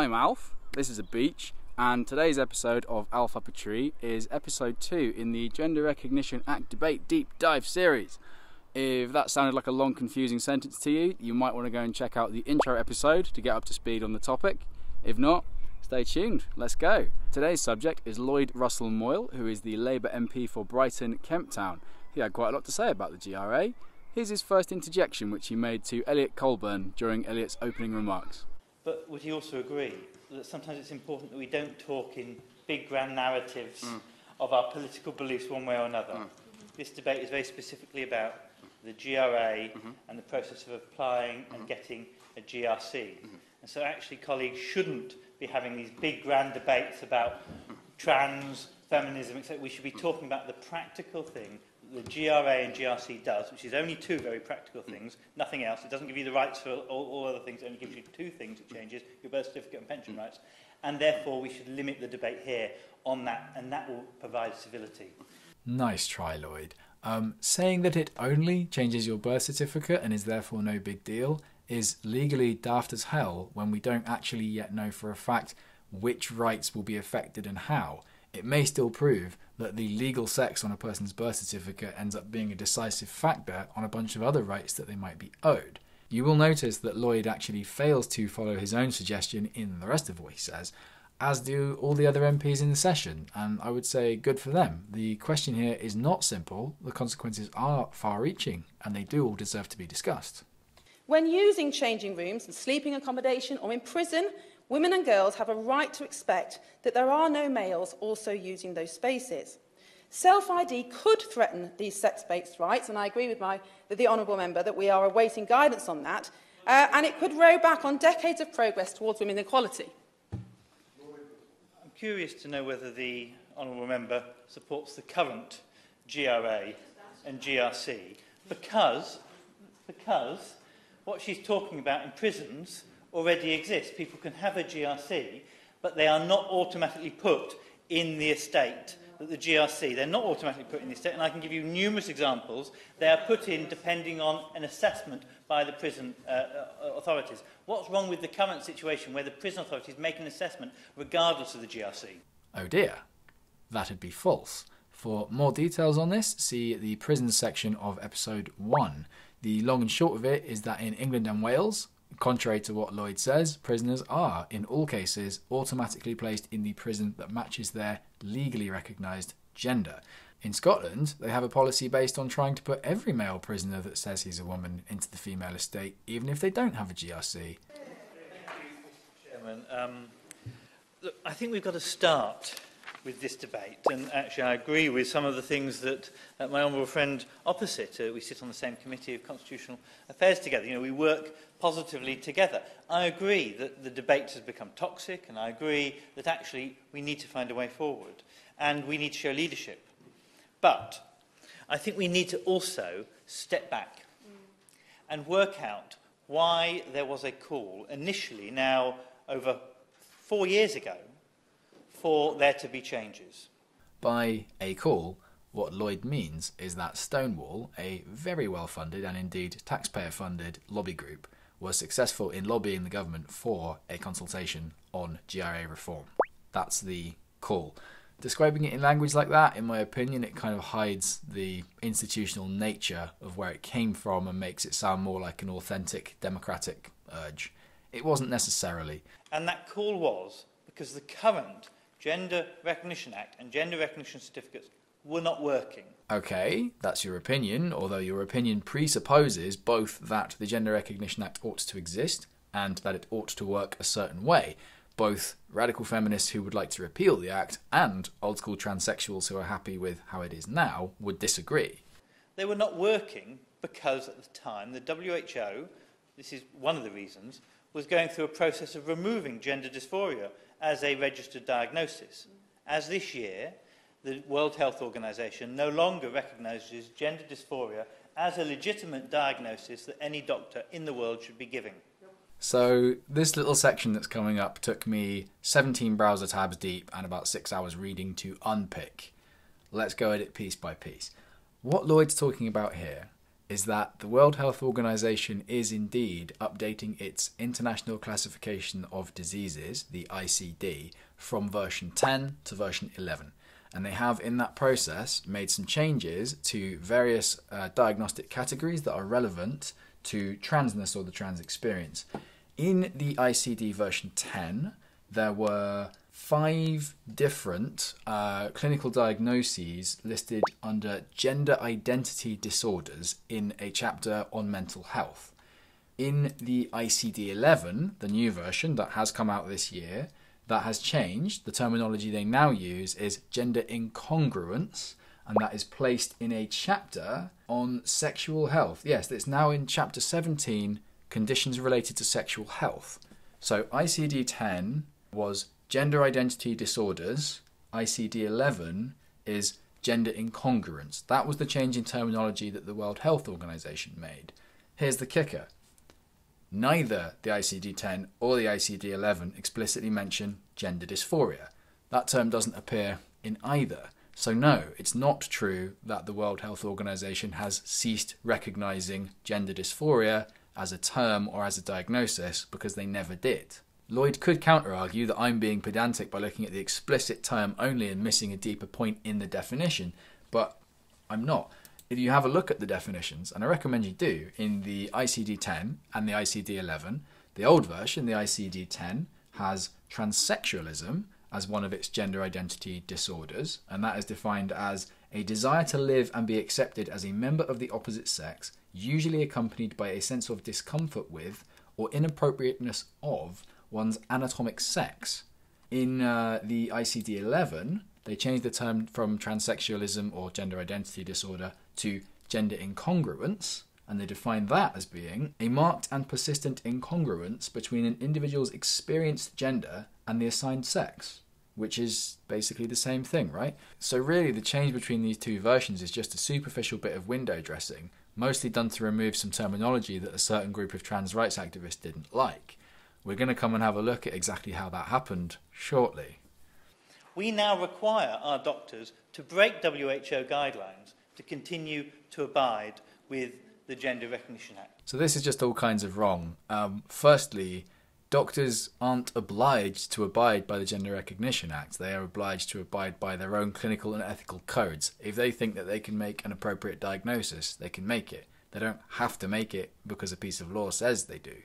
I'm Alf, this is a beach, and today's episode of Alf Up a Tree is episode 2 in the Gender Recognition Act Debate Deep Dive series. If that sounded like a long, confusing sentence to you, you might want to go and check out the intro episode to get up to speed on the topic. If not, stay tuned. Let's go. Today's subject is Lloyd Russell Moyle, who is the Labour MP for Brighton Kemp Town. He had quite a lot to say about the GRA. Here's his first interjection, which he made to Elliot Colburn during Elliot's opening remarks. But would you also agree that sometimes it's important that we don't talk in big grand narratives mm. of our political beliefs one way or another? Mm. Mm-hmm. This debate is very specifically about the GRA mm -hmm. and the process of applying mm -hmm. and mm-hmm. getting a GRC. Mm -hmm. And so actually colleagues shouldn't be having these big grand debates about mm. trans, feminism, etc. We should be talking about the practical thing the GRA and GRC does, which is only two very practical things, nothing else. It doesn't give you the rights for all, all other things. It only gives you two things it changes, your birth certificate and pension rights. And therefore, we should limit the debate here on that, and that will provide civility. Nice try, Lloyd. Um, saying that it only changes your birth certificate and is therefore no big deal is legally daft as hell when we don't actually yet know for a fact which rights will be affected and how. It may still prove that the legal sex on a person's birth certificate ends up being a decisive factor on a bunch of other rights that they might be owed. You will notice that Lloyd actually fails to follow his own suggestion in the rest of what he says, as do all the other MPs in the session, and I would say good for them. The question here is not simple, the consequences are far reaching, and they do all deserve to be discussed. When using changing rooms and sleeping accommodation or in prison, Women and girls have a right to expect that there are no males also using those spaces. Self-ID could threaten these sex-based rights, and I agree with, my, with the Honourable Member that we are awaiting guidance on that, uh, and it could row back on decades of progress towards women's equality. I'm curious to know whether the Honourable Member supports the current GRA and GRC, because, because what she's talking about in prisons already exist. People can have a GRC, but they are not automatically put in the estate that the GRC. They're not automatically put in the estate, and I can give you numerous examples. They are put in depending on an assessment by the prison uh, uh, authorities. What's wrong with the current situation where the prison authorities make an assessment regardless of the GRC? Oh dear, that'd be false. For more details on this, see the prison section of episode 1. The long and short of it is that in England and Wales, Contrary to what Lloyd says, prisoners are, in all cases, automatically placed in the prison that matches their legally recognised gender. In Scotland, they have a policy based on trying to put every male prisoner that says he's a woman into the female estate, even if they don't have a GRC. Chairman, um, look, I think we've got to start with this debate. And actually, I agree with some of the things that uh, my honourable friend opposite, uh, we sit on the same committee of constitutional affairs together. You know, we work positively together. I agree that the debate has become toxic, and I agree that actually we need to find a way forward, and we need to show leadership. But I think we need to also step back and work out why there was a call initially, now over four years ago, for there to be changes. By a call, what Lloyd means is that Stonewall, a very well funded and indeed taxpayer funded lobby group, was successful in lobbying the government for a consultation on GRA reform. That's the call. Describing it in language like that, in my opinion, it kind of hides the institutional nature of where it came from and makes it sound more like an authentic democratic urge. It wasn't necessarily. And that call was because the current Gender Recognition Act and gender recognition certificates were not working. Okay, that's your opinion, although your opinion presupposes both that the Gender Recognition Act ought to exist and that it ought to work a certain way. Both radical feminists who would like to repeal the Act and old school transsexuals who are happy with how it is now would disagree. They were not working because at the time the WHO, this is one of the reasons, was going through a process of removing gender dysphoria as a registered diagnosis. As this year, the World Health Organization no longer recognizes gender dysphoria as a legitimate diagnosis that any doctor in the world should be giving. So, this little section that's coming up took me 17 browser tabs deep and about six hours reading to unpick. Let's go at it piece by piece. What Lloyd's talking about here is that the World Health Organization is indeed updating its International Classification of Diseases, the ICD, from version 10 to version 11. And they have, in that process, made some changes to various uh, diagnostic categories that are relevant to transness or the trans experience. In the ICD version 10, there were five different uh, clinical diagnoses listed under gender identity disorders in a chapter on mental health. In the ICD 11, the new version that has come out this year, that has changed. The terminology they now use is gender incongruence, and that is placed in a chapter on sexual health. Yes, it's now in chapter 17, conditions related to sexual health. So ICD 10 was gender identity disorders, ICD 11 is gender incongruence. That was the change in terminology that the World Health Organization made. Here's the kicker neither the ICD 10 or the ICD 11 explicitly mention gender dysphoria. That term doesn't appear in either. So, no, it's not true that the World Health Organization has ceased recognizing gender dysphoria as a term or as a diagnosis because they never did. Lloyd could counter argue that I'm being pedantic by looking at the explicit term only and missing a deeper point in the definition, but I'm not. If you have a look at the definitions, and I recommend you do, in the ICD 10 and the ICD 11, the old version, the ICD 10, has transsexualism as one of its gender identity disorders, and that is defined as a desire to live and be accepted as a member of the opposite sex, usually accompanied by a sense of discomfort with or inappropriateness of one's anatomic sex. In uh, the ICD 11, they changed the term from transsexualism or gender identity disorder to gender incongruence, and they defined that as being a marked and persistent incongruence between an individual's experienced gender and the assigned sex, which is basically the same thing, right? So, really, the change between these two versions is just a superficial bit of window dressing, mostly done to remove some terminology that a certain group of trans rights activists didn't like. We're going to come and have a look at exactly how that happened shortly. We now require our doctors to break WHO guidelines to continue to abide with the Gender Recognition Act. So, this is just all kinds of wrong. Um, firstly, doctors aren't obliged to abide by the Gender Recognition Act. They are obliged to abide by their own clinical and ethical codes. If they think that they can make an appropriate diagnosis, they can make it. They don't have to make it because a piece of law says they do.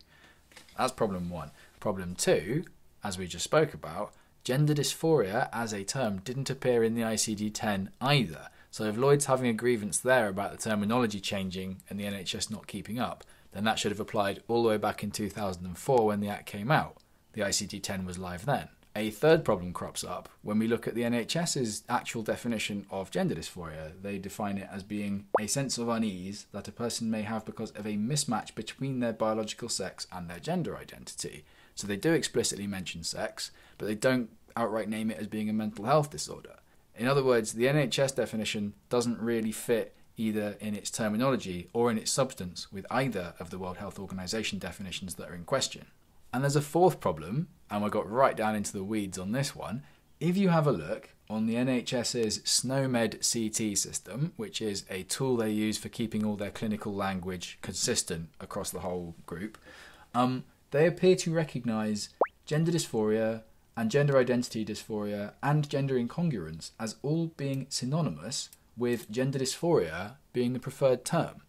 That's problem one. Problem two, as we just spoke about, gender dysphoria as a term didn't appear in the ICD 10 either. So if Lloyd's having a grievance there about the terminology changing and the NHS not keeping up, then that should have applied all the way back in 2004 when the Act came out. The ICD 10 was live then. A third problem crops up when we look at the NHS's actual definition of gender dysphoria. They define it as being a sense of unease that a person may have because of a mismatch between their biological sex and their gender identity. So they do explicitly mention sex, but they don't outright name it as being a mental health disorder. In other words, the NHS definition doesn't really fit either in its terminology or in its substance with either of the World Health Organization definitions that are in question. And there's a fourth problem, and we got right down into the weeds on this one. If you have a look on the NHS's SNOMED CT system, which is a tool they use for keeping all their clinical language consistent across the whole group, um, they appear to recognise gender dysphoria and gender identity dysphoria and gender incongruence as all being synonymous with gender dysphoria being the preferred term.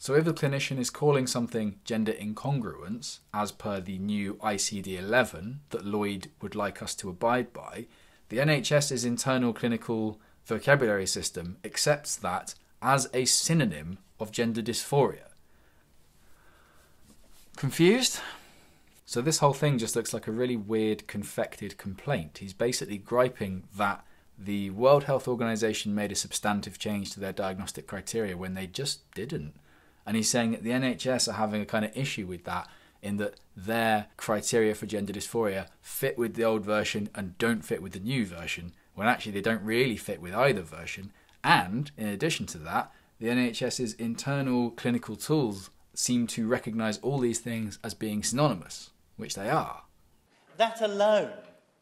So if the clinician is calling something gender incongruence, as per the new ICD 11 that Lloyd would like us to abide by, the NHS's internal clinical vocabulary system accepts that as a synonym of gender dysphoria. Confused? So this whole thing just looks like a really weird confected complaint. He's basically griping that the World Health Organization made a substantive change to their diagnostic criteria when they just didn't. And he's saying that the NHS are having a kind of issue with that in that their criteria for gender dysphoria fit with the old version and don't fit with the new version, when actually they don't really fit with either version. And in addition to that, the NHS's internal clinical tools seem to recognise all these things as being synonymous, which they are. That alone,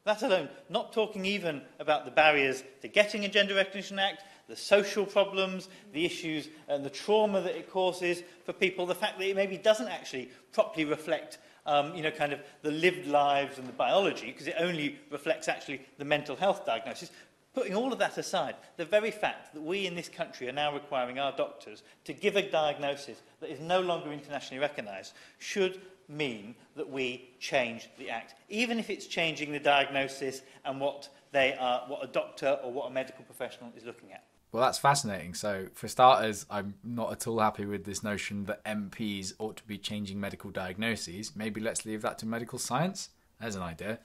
that alone, not talking even about the barriers to getting a Gender Recognition Act, the social problems, the issues and the trauma that it causes for people, the fact that it maybe doesn't actually properly reflect um, you know, kind of the lived lives and the biology, because it only reflects actually the mental health diagnosis. Putting all of that aside, the very fact that we in this country are now requiring our doctors to give a diagnosis that is no longer internationally recognised should mean that we change the Act, even if it's changing the diagnosis and what, they are, what a doctor or what a medical professional is looking at. Well, that's fascinating. So, for starters, I'm not at all happy with this notion that MPs ought to be changing medical diagnoses. Maybe let's leave that to medical science. There's an idea.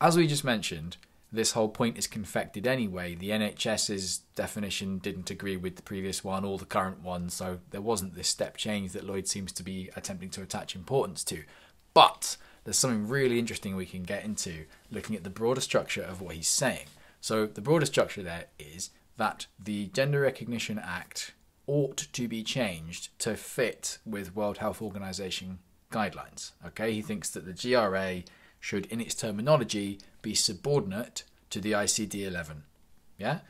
As we just mentioned, this whole point is confected anyway. The NHS's definition didn't agree with the previous one or the current one, so there wasn't this step change that Lloyd seems to be attempting to attach importance to. But there's something really interesting we can get into looking at the broader structure of what he's saying. So, the broader structure there is that the Gender Recognition Act ought to be changed to fit with World Health Organization guidelines. Okay, he thinks that the GRA should, in its terminology, be subordinate to the ICD 11. Yeah?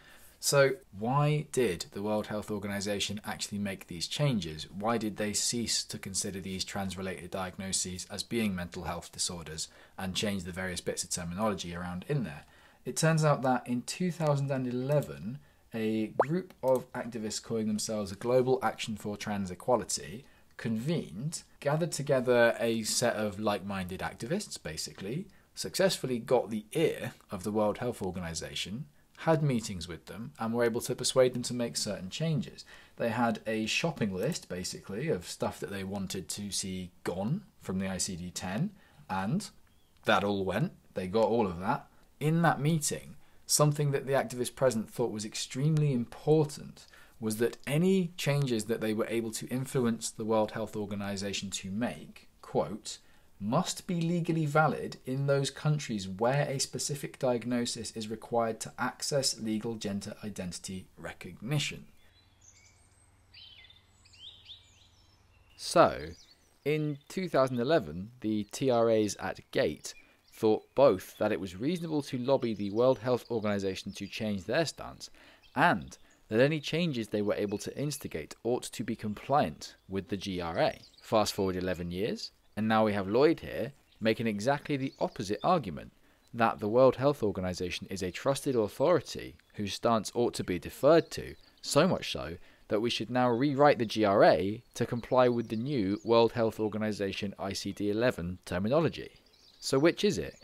So, why did the World Health Organization actually make these changes? Why did they cease to consider these trans related diagnoses as being mental health disorders and change the various bits of terminology around in there? It turns out that in 2011, a group of activists calling themselves Global Action for Trans Equality convened, gathered together a set of like minded activists, basically, successfully got the ear of the World Health Organization, had meetings with them, and were able to persuade them to make certain changes. They had a shopping list, basically, of stuff that they wanted to see gone from the ICD 10, and that all went. They got all of that. In that meeting, something that the activists present thought was extremely important was that any changes that they were able to influence the World Health Organization to make, quote, must be legally valid in those countries where a specific diagnosis is required to access legal gender identity recognition. So, in 2011, the TRAs at GATE thought both that it was reasonable to lobby the World Health Organization to change their stance and that any changes they were able to instigate ought to be compliant with the GRA. Fast forward 11 years, and now we have Lloyd here making exactly the opposite argument that the World Health Organization is a trusted authority whose stance ought to be deferred to, so much so that we should now rewrite the GRA to comply with the new World Health Organization ICD 11 terminology. So, which is it?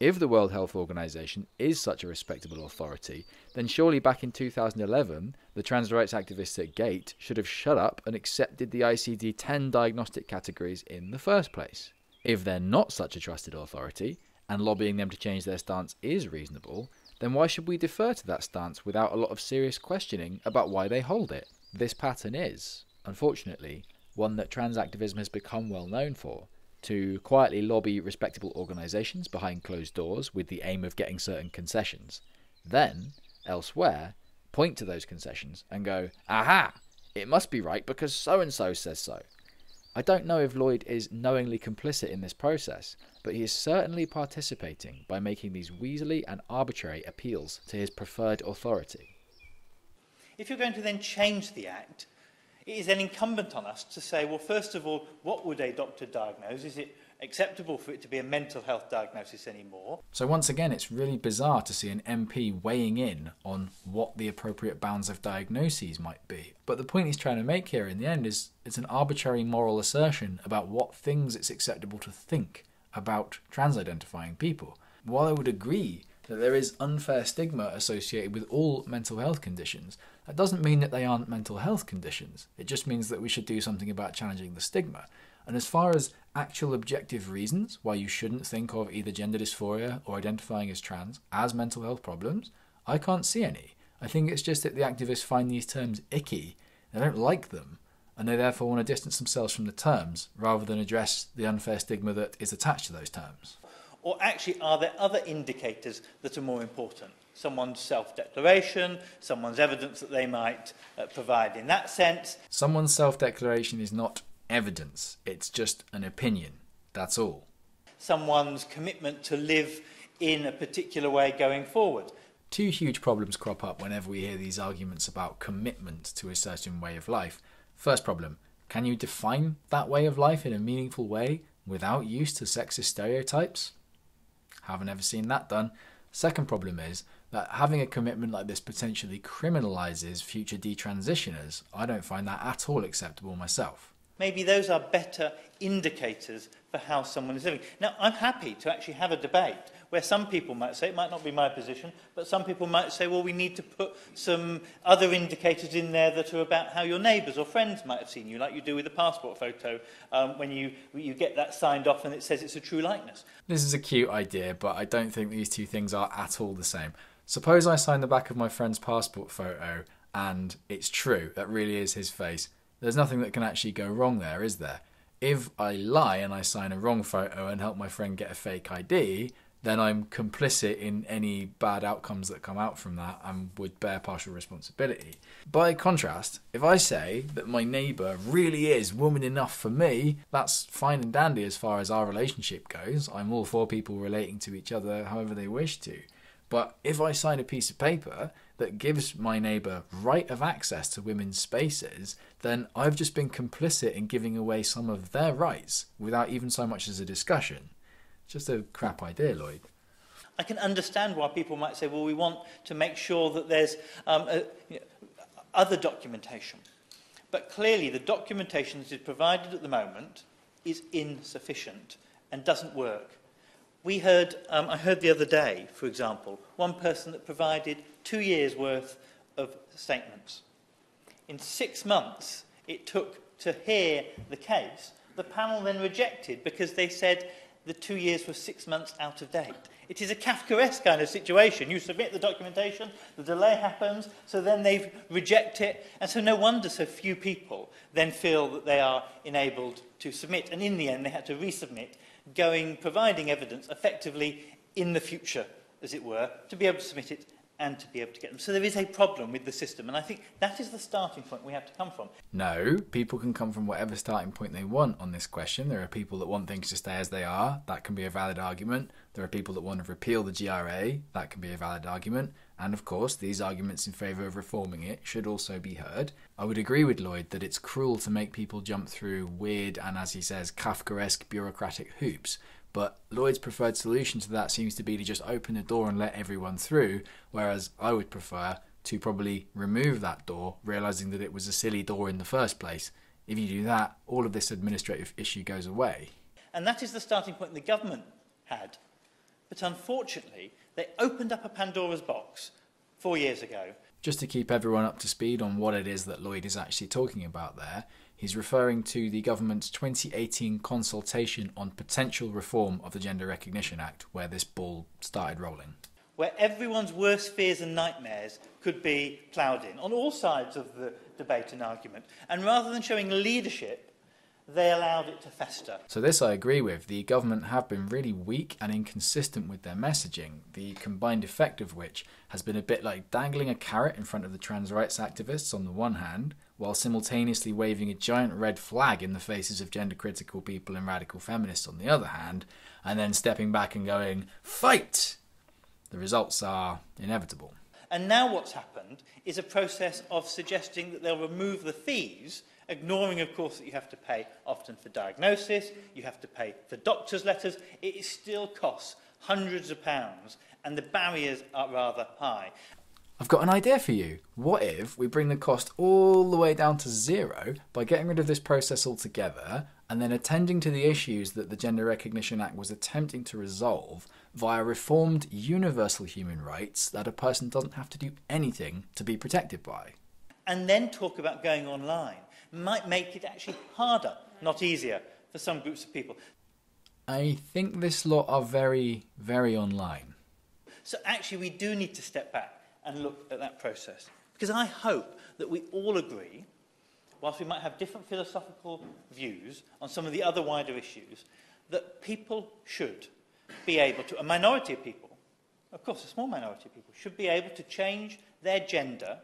If the World Health Organization is such a respectable authority, then surely back in 2011, the trans rights activists at GATE should have shut up and accepted the ICD 10 diagnostic categories in the first place. If they're not such a trusted authority, and lobbying them to change their stance is reasonable, then why should we defer to that stance without a lot of serious questioning about why they hold it? This pattern is, unfortunately, one that trans activism has become well known for, to quietly lobby respectable organisations behind closed doors with the aim of getting certain concessions. Then, elsewhere, point to those concessions and go, aha, it must be right because so and so says so. I don't know if Lloyd is knowingly complicit in this process, but he is certainly participating by making these weaselly and arbitrary appeals to his preferred authority. If you're going to then change the Act, it is then incumbent on us to say, well, first of all, what would a doctor diagnose? Is it acceptable for it to be a mental health diagnosis anymore? So, once again, it's really bizarre to see an MP weighing in on what the appropriate bounds of diagnoses might be. But the point he's trying to make here in the end is it's an arbitrary moral assertion about what things it's acceptable to think about trans identifying people. While I would agree that there is unfair stigma associated with all mental health conditions, that doesn't mean that they aren't mental health conditions. It just means that we should do something about challenging the stigma. And as far as actual objective reasons why you shouldn't think of either gender dysphoria or identifying as trans as mental health problems, I can't see any. I think it's just that the activists find these terms icky, they don't like them, and they therefore want to distance themselves from the terms rather than address the unfair stigma that is attached to those terms. Or actually, are there other indicators that are more important? Someone's self declaration, someone's evidence that they might uh, provide in that sense. Someone's self declaration is not evidence, it's just an opinion. That's all. Someone's commitment to live in a particular way going forward. two huge problems crop up whenever we hear these arguments about commitment to a certain way of life. First problem can you define that way of life in a meaningful way without use to sexist stereotypes? Haven't ever seen that done. Second problem is that having a commitment like this potentially criminalizes future detransitioners. I don't find that at all acceptable myself. Maybe those are better indicators for how someone is living. Now, I'm happy to actually have a debate where some people might say, it might not be my position, but some people might say, well, we need to put some other indicators in there that are about how your neighbours or friends might have seen you, like you do with a passport photo um, when you, you get that signed off and it says it's a true likeness. This is a cute idea, but I don't think these two things are at all the same. Suppose I sign the back of my friend's passport photo and it's true, that really is his face. There's nothing that can actually go wrong there, is there? If I lie and I sign a wrong photo and help my friend get a fake ID, then I'm complicit in any bad outcomes that come out from that and would bear partial responsibility. By contrast, if I say that my neighbour really is woman enough for me, that's fine and dandy as far as our relationship goes. I'm all for people relating to each other however they wish to. But if I sign a piece of paper that gives my neighbour right of access to women's spaces, then I've just been complicit in giving away some of their rights without even so much as a discussion. Just a crap idea, Lloyd. I can understand why people might say, well, we want to make sure that there's um, a, you know, other documentation. But clearly, the documentation that is provided at the moment is insufficient and doesn't work. We heard, um, I heard the other day, for example, one person that provided two years' worth of statements. In six months, it took to hear the case. The panel then rejected because they said the two years were six months out of date. It is a Kafkaesque kind of situation. You submit the documentation, the delay happens, so then they reject it, and so no wonder so few people then feel that they are enabled to submit. And in the end, they had to resubmit, going, providing evidence effectively in the future, as it were, to be able to submit it and to be able to get them. So there is a problem with the system, and I think that is the starting point we have to come from. No, people can come from whatever starting point they want on this question. There are people that want things to stay as they are. That can be a valid argument. There are people that want to repeal the GRA. That can be a valid argument. And of course, these arguments in favour of reforming it should also be heard. I would agree with Lloyd that it's cruel to make people jump through weird and, as he says, Kafkaesque bureaucratic hoops but Lloyd's preferred solution to that seems to be to just open the door and let everyone through, whereas I would prefer to probably remove that door, realizing that it was a silly door in the first place. If you do that, all of this administrative issue goes away. And that is the starting point the government had. But unfortunately, they opened up a Pandora's box four years ago. Just to keep everyone up to speed on what it is that Lloyd is actually talking about there, He's referring to the government's 2018 consultation on potential reform of the Gender Recognition Act, where this ball started rolling. Where everyone's worst fears and nightmares could be ploughed in on all sides of the debate and argument. And rather than showing leadership, they allowed it to fester. So, this I agree with. The government have been really weak and inconsistent with their messaging, the combined effect of which has been a bit like dangling a carrot in front of the trans rights activists on the one hand, while simultaneously waving a giant red flag in the faces of gender critical people and radical feminists on the other hand, and then stepping back and going, Fight! The results are inevitable. And now what's happened is a process of suggesting that they'll remove the fees ignoring, of course, that you have to pay often for diagnosis, you have to pay for doctor's letters. It still costs hundreds of pounds, and the barriers are rather high. I've got an idea for you. What if we bring the cost all the way down to zero by getting rid of this process altogether and then attending to the issues that the Gender Recognition Act was attempting to resolve via reformed universal human rights that a person doesn't have to do anything to be protected by? And then talk about going online might make it actually harder, not easier, for some groups of people. I think this lot are very, very online. So actually, we do need to step back and look at that process. Because I hope that we all agree, whilst we might have different philosophical views on some of the other wider issues, that people should be able to, a minority of people, of course, a small minority of people, should be able to change their gender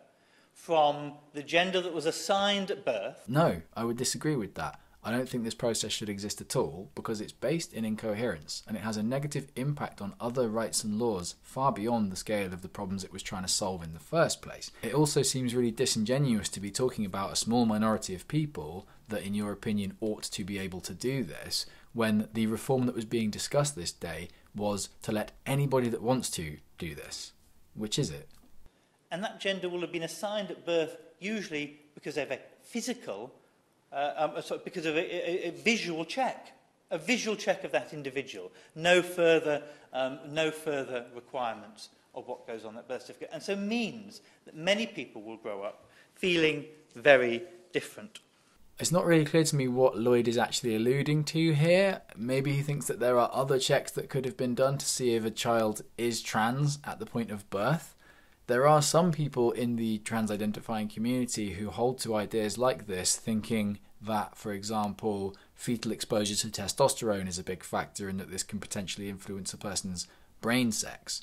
from the gender that was assigned at birth. No, I would disagree with that. I don't think this process should exist at all because it's based in incoherence and it has a negative impact on other rights and laws far beyond the scale of the problems it was trying to solve in the first place. It also seems really disingenuous to be talking about a small minority of people that, in your opinion, ought to be able to do this when the reform that was being discussed this day was to let anybody that wants to do this. Which is it? And that gender will have been assigned at birth, usually because of a physical uh, um, so because of a, a, a visual check, a visual check of that individual. No further, um, no further requirements of what goes on that birth certificate. And so means that many people will grow up feeling very different. It's not really clear to me what Lloyd is actually alluding to here. Maybe he thinks that there are other checks that could have been done to see if a child is trans at the point of birth. There are some people in the trans identifying community who hold to ideas like this, thinking that, for example, fetal exposure to testosterone is a big factor and that this can potentially influence a person's brain sex.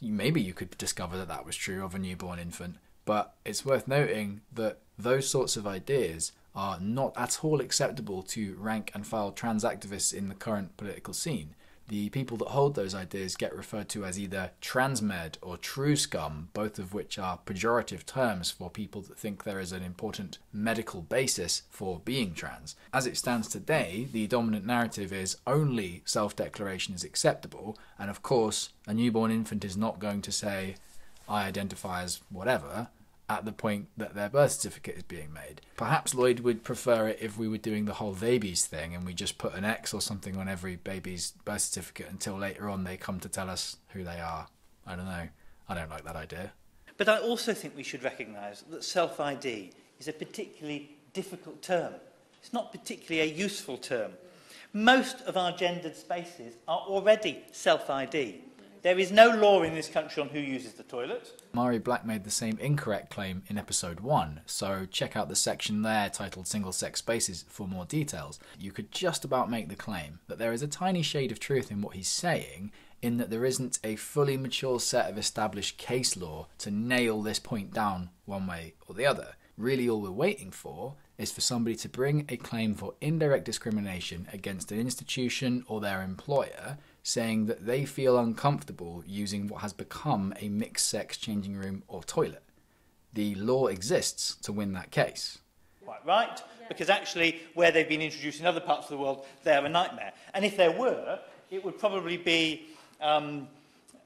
Maybe you could discover that that was true of a newborn infant, but it's worth noting that those sorts of ideas are not at all acceptable to rank and file trans activists in the current political scene the people that hold those ideas get referred to as either transmed or truscum, both of which are pejorative terms for people that think there is an important medical basis for being trans. As it stands today, the dominant narrative is only self declaration is acceptable, and of course, a newborn infant is not going to say, I identify as whatever, at the point that their birth certificate is being made. Perhaps Lloyd would prefer it if we were doing the whole babies thing and we just put an X or something on every baby's birth certificate until later on they come to tell us who they are. I don't know. I don't like that idea. But I also think we should recognise that self ID is a particularly difficult term. It's not particularly a useful term. Most of our gendered spaces are already self ID. There is no law in this country on who uses the toilet. Mhairi Black made the same incorrect claim in episode 1, so check out the section there titled Single Sex Spaces for more details. You could just about make the claim that there is a tiny shade of truth in what he's saying, in that there isn't a fully mature set of established case law to nail this point down one way or the other. Really, all we're waiting for is for somebody to bring a claim for indirect discrimination against an institution or their employer saying that they feel uncomfortable using what has become a mixed sex changing room or toilet. The law exists to win that case. Quite right, because actually, where they've been introduced in other parts of the world, they're a nightmare. And if there were, it would probably be, um,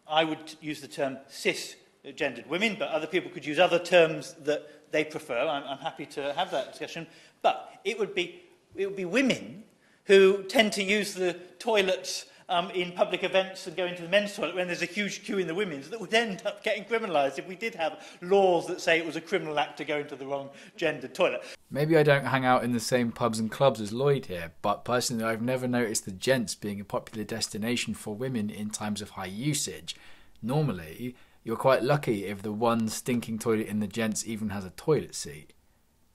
I would use the term cisgendered women, but other people could use other terms that they prefer. I'm, I'm happy to have that discussion. But it would be, it would be women who tend to use the toilets um, in public events and go into the men's toilet when there's a huge queue in the women's that would end up getting criminalised if we did have laws that say it was a criminal act to go into the wrong gendered toilet. Maybe I don't hang out in the same pubs and clubs as Lloyd here, but personally I've never noticed the gents being a popular destination for women in times of high usage. Normally, you're quite lucky if the one stinking toilet in the gents even has a toilet seat.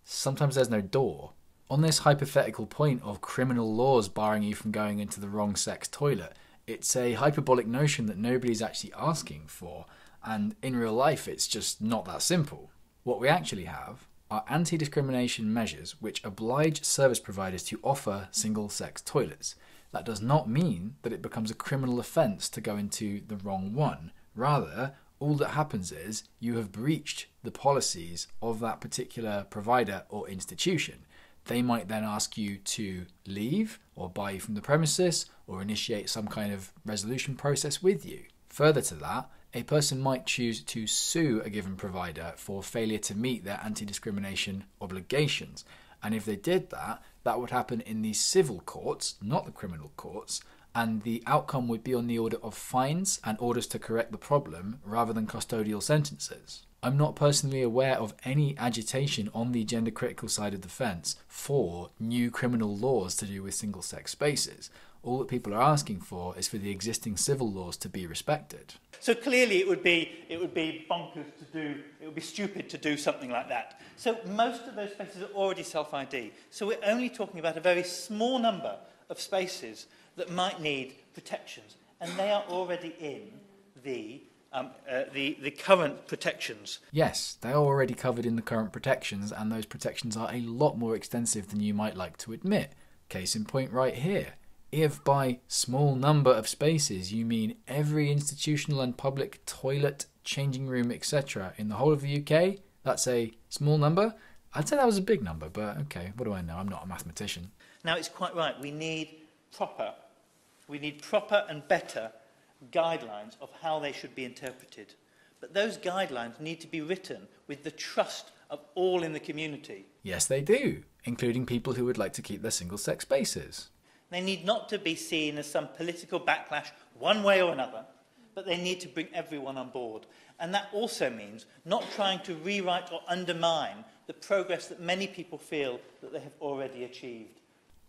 Sometimes there's no door. On this hypothetical point of criminal laws barring you from going into the wrong sex toilet, it's a hyperbolic notion that nobody's actually asking for, and in real life it's just not that simple. What we actually have are anti discrimination measures which oblige service providers to offer single sex toilets. That does not mean that it becomes a criminal offence to go into the wrong one. Rather, all that happens is you have breached the policies of that particular provider or institution. They might then ask you to leave or buy you from the premises or initiate some kind of resolution process with you. Further to that, a person might choose to sue a given provider for failure to meet their anti discrimination obligations. And if they did that, that would happen in the civil courts, not the criminal courts, and the outcome would be on the order of fines and orders to correct the problem rather than custodial sentences. I'm not personally aware of any agitation on the gender critical side of the fence for new criminal laws to do with single sex spaces. All that people are asking for is for the existing civil laws to be respected. So clearly it would be it would be bonkers to do it would be stupid to do something like that. So most of those spaces are already self-ID. So we're only talking about a very small number of spaces that might need protections and they are already in the um, uh, the, the current protections. Yes, they are already covered in the current protections, and those protections are a lot more extensive than you might like to admit. Case in point, right here. If by small number of spaces you mean every institutional and public toilet, changing room, etc., in the whole of the UK, that's a small number. I'd say that was a big number, but okay, what do I know? I'm not a mathematician. Now, it's quite right. We need proper, we need proper and better guidelines of how they should be interpreted. But those guidelines need to be written with the trust of all in the community. Yes, they do, including people who would like to keep their single sex spaces. They need not to be seen as some political backlash one way or another, but they need to bring everyone on board. And that also means not trying to rewrite or undermine the progress that many people feel that they have already achieved.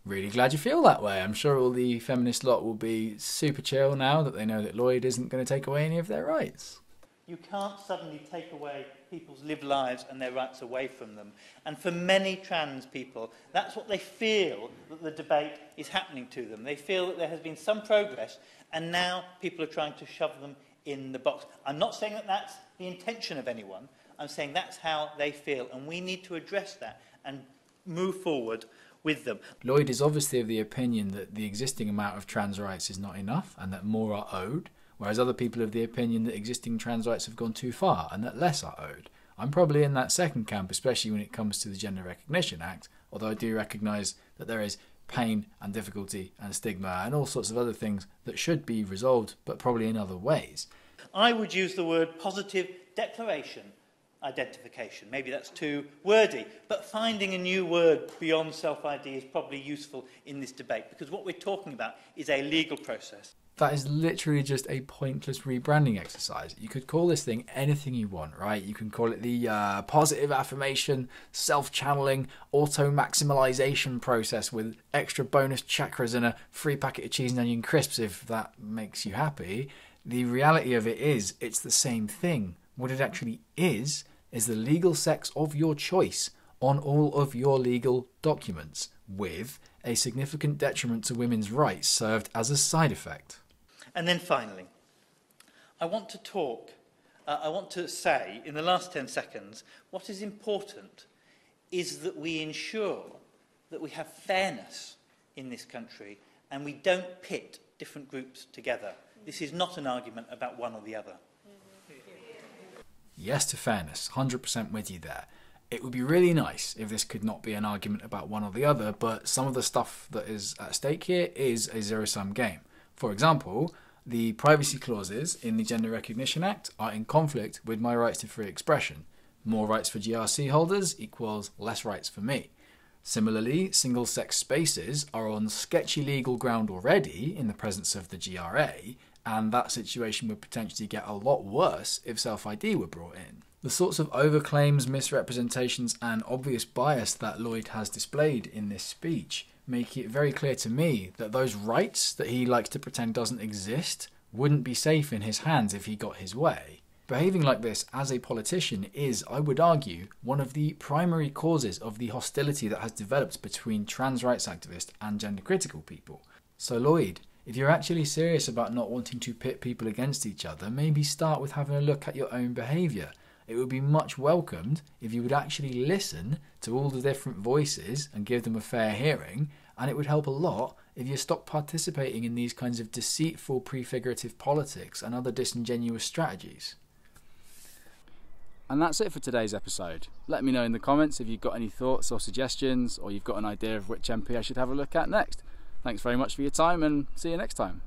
Really glad you feel that way. I'm sure all the feminist lot will be super chill now that they know that Lloyd isn't going to take away any of their rights. You can't suddenly take away people's lived lives and their rights away from them. And for many trans people, that's what they feel that the debate is happening to them. They feel that there has been some progress and now people are trying to shove them in the box. I'm not saying that that's the intention of anyone. I'm saying that's how they feel. And we need to address that and move forward with them. Lloyd is obviously of the opinion that the existing amount of trans rights is not enough and that more are owed whereas other people have the opinion that existing trans rights have gone too far and that less are owed. I'm probably in that second camp, especially when it comes to the Gender Recognition Act, although I do recognise that there is pain and difficulty and stigma and all sorts of other things that should be resolved, but probably in other ways. I would use the word positive declaration identification. Maybe that's too wordy, but finding a new word beyond self ID is probably useful in this debate because what we're talking about is a legal process that is literally just a pointless rebranding exercise. You could call this thing anything you want, right? You can call it the uh, positive affirmation, self channeling, auto maximalization process with extra bonus chakras and a free packet of cheese and onion crisps if that makes you happy. The reality of it is, it's the same thing. What it actually is, is the legal sex of your choice on all of your legal documents, with a significant detriment to women's rights served as a side effect. And then finally, I want to talk, uh, I want to say in the last 10 seconds, what is important is that we ensure that we have fairness in this country and we don't pit different groups together. This is not an argument about one or the other. Yes to fairness, 100% with you there. It would be really nice if this could not be an argument about one or the other, but some of the stuff that is at stake here is a zero sum game. For example, the privacy clauses in the Gender Recognition Act are in conflict with my rights to free expression. More rights for GRC holders equals less rights for me. Similarly, single sex spaces are on sketchy legal ground already in the presence of the GRA, and that situation would potentially get a lot worse if self ID were brought in. The sorts of overclaims, misrepresentations, and obvious bias that Lloyd has displayed in this speech make it very clear to me that those rights that he likes to pretend doesn't exist wouldn't be safe in his hands if he got his way. Behaving like this as a politician is, I would argue, one of the primary causes of the hostility that has developed between trans rights activists and gender critical people. So, Lloyd, if you're actually serious about not wanting to pit people against each other, maybe start with having a look at your own behaviour it would be much welcomed if you would actually listen to all the different voices and give them a fair hearing, and it would help a lot if you stop participating in these kinds of deceitful prefigurative politics and other disingenuous strategies. And that's it for today's episode. Let me know in the comments if you've got any thoughts or suggestions, or you've got an idea of which MP I should have a look at next. Thanks very much for your time, and see you next time.